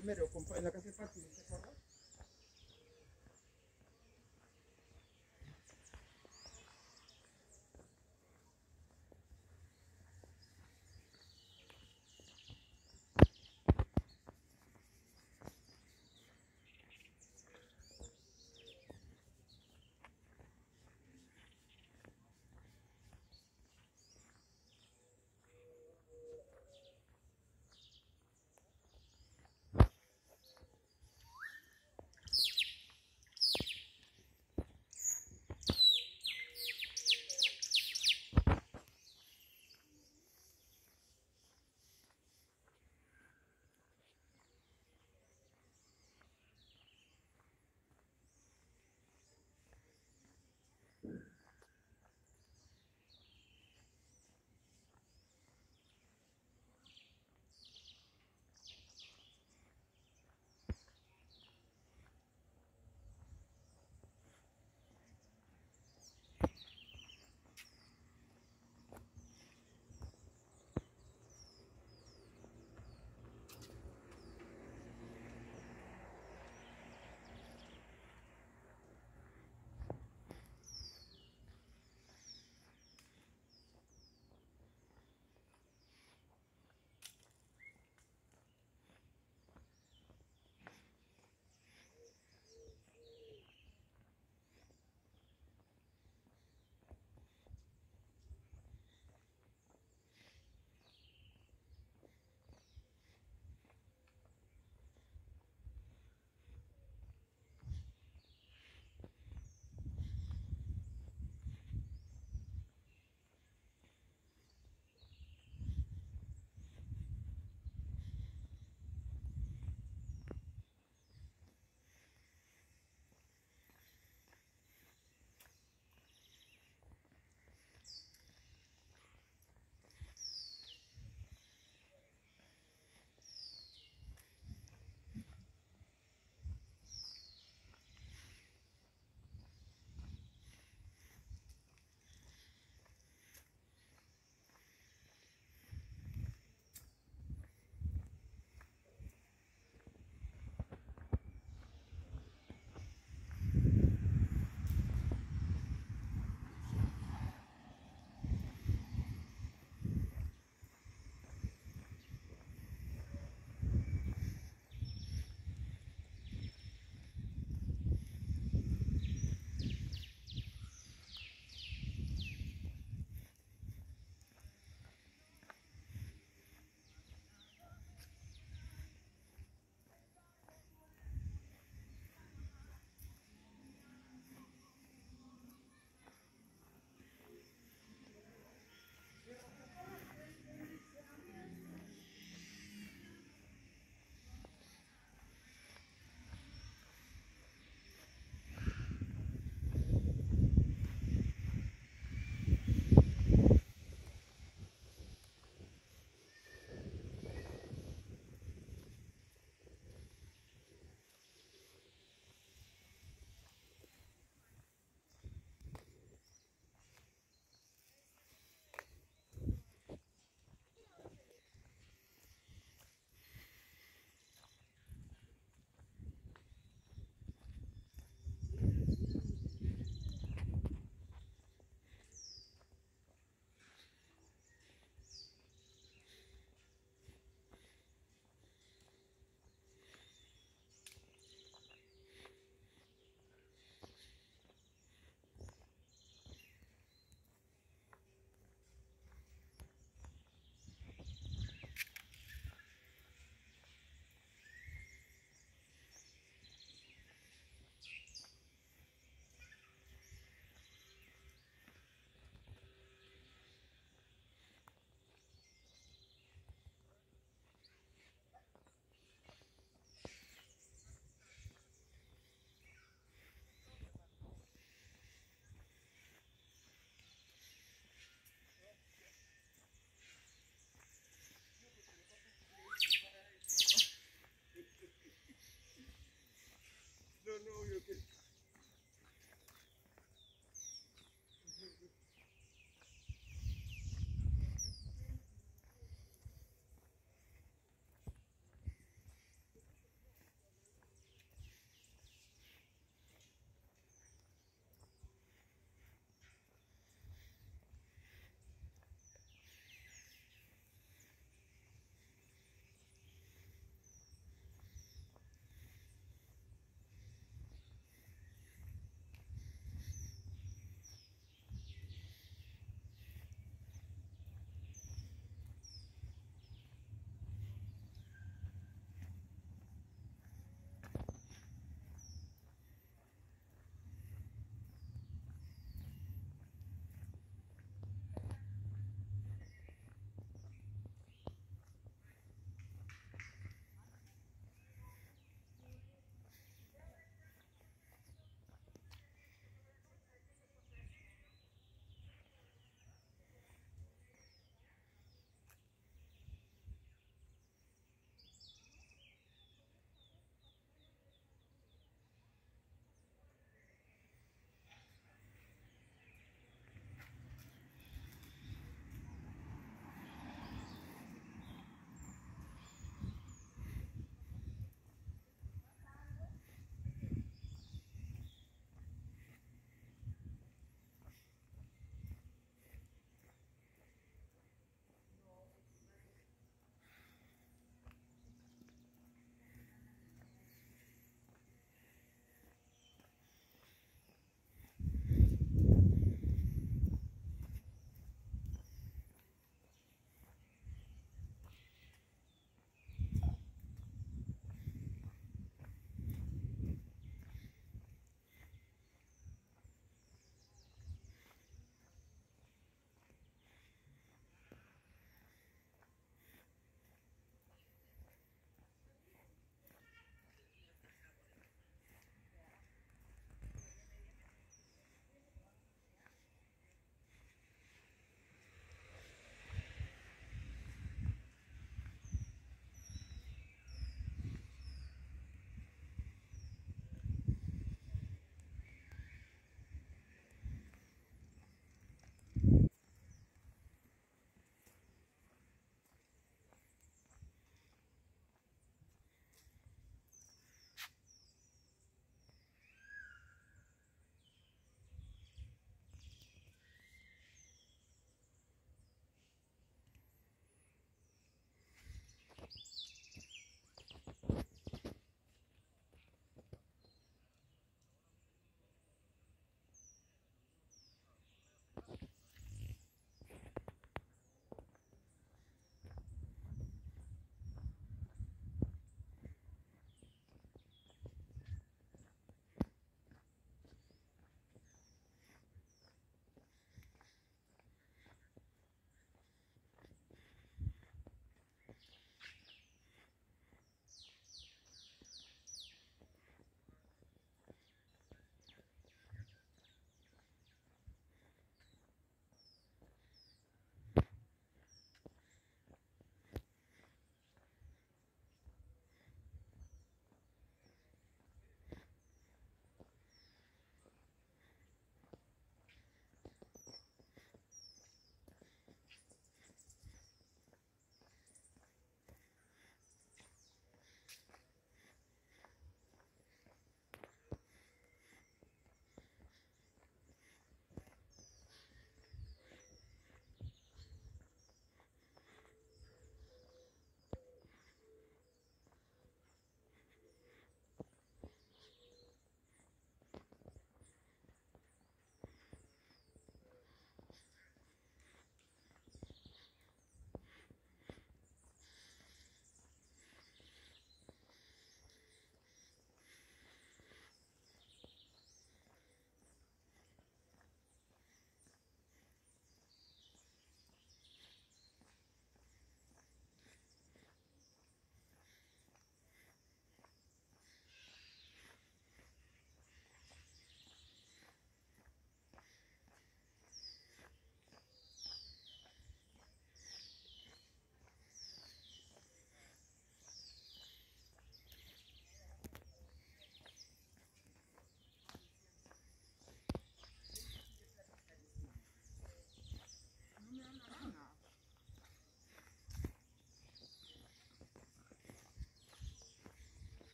primero, en la casa de Pati, ¿te acuerdas?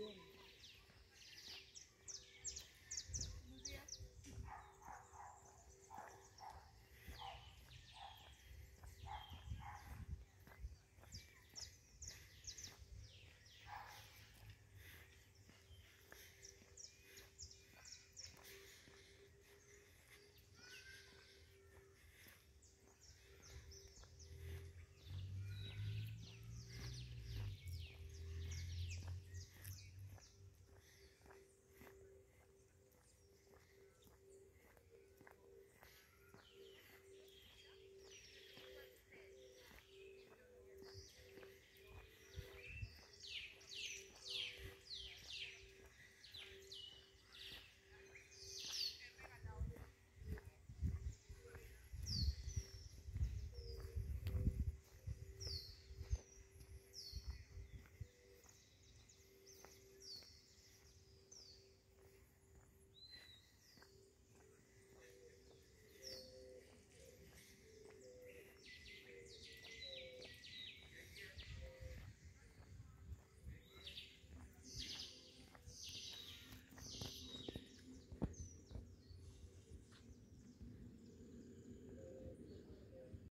Again.